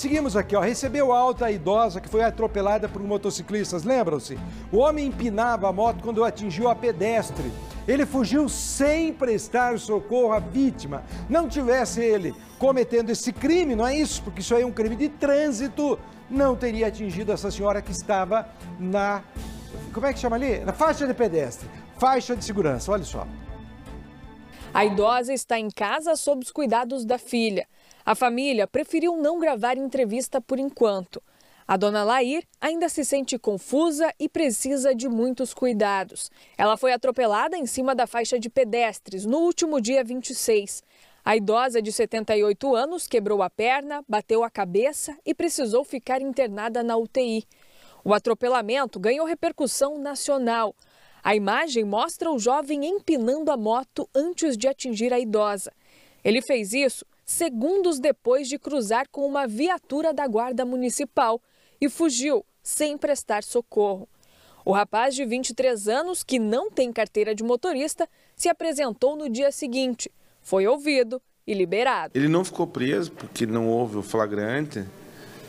Seguimos aqui, ó. Recebeu alta a idosa que foi atropelada por motociclistas, lembram-se? O homem empinava a moto quando atingiu a pedestre. Ele fugiu sem prestar socorro à vítima. Não tivesse ele cometendo esse crime, não é isso? Porque isso aí é um crime de trânsito. Não teria atingido essa senhora que estava na. Como é que chama ali? Na faixa de pedestre. Faixa de segurança, olha só. A idosa está em casa sob os cuidados da filha. A família preferiu não gravar entrevista por enquanto. A dona Lair ainda se sente confusa e precisa de muitos cuidados. Ela foi atropelada em cima da faixa de pedestres no último dia 26. A idosa de 78 anos quebrou a perna, bateu a cabeça e precisou ficar internada na UTI. O atropelamento ganhou repercussão nacional. A imagem mostra o jovem empinando a moto antes de atingir a idosa. Ele fez isso segundos depois de cruzar com uma viatura da Guarda Municipal e fugiu sem prestar socorro. O rapaz de 23 anos, que não tem carteira de motorista, se apresentou no dia seguinte, foi ouvido e liberado. Ele não ficou preso porque não houve o flagrante,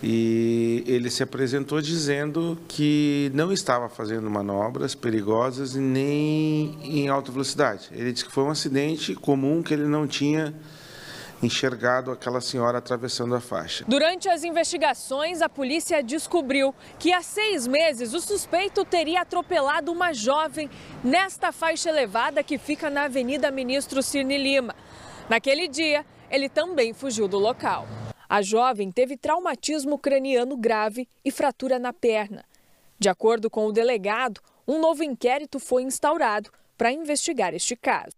e ele se apresentou dizendo que não estava fazendo manobras perigosas nem em alta velocidade. Ele disse que foi um acidente comum que ele não tinha enxergado aquela senhora atravessando a faixa. Durante as investigações, a polícia descobriu que há seis meses o suspeito teria atropelado uma jovem nesta faixa elevada que fica na Avenida Ministro Cirne Lima. Naquele dia, ele também fugiu do local. A jovem teve traumatismo craniano grave e fratura na perna. De acordo com o delegado, um novo inquérito foi instaurado para investigar este caso.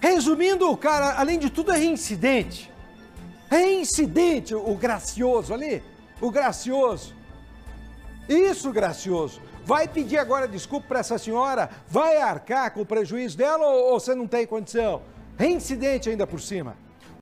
Resumindo, o cara, além de tudo, é reincidente. É reincidente o gracioso ali, o gracioso. Isso, gracioso. Vai pedir agora desculpa para essa senhora? Vai arcar com o prejuízo dela ou, ou você não tem condição? Reincidente ainda por cima.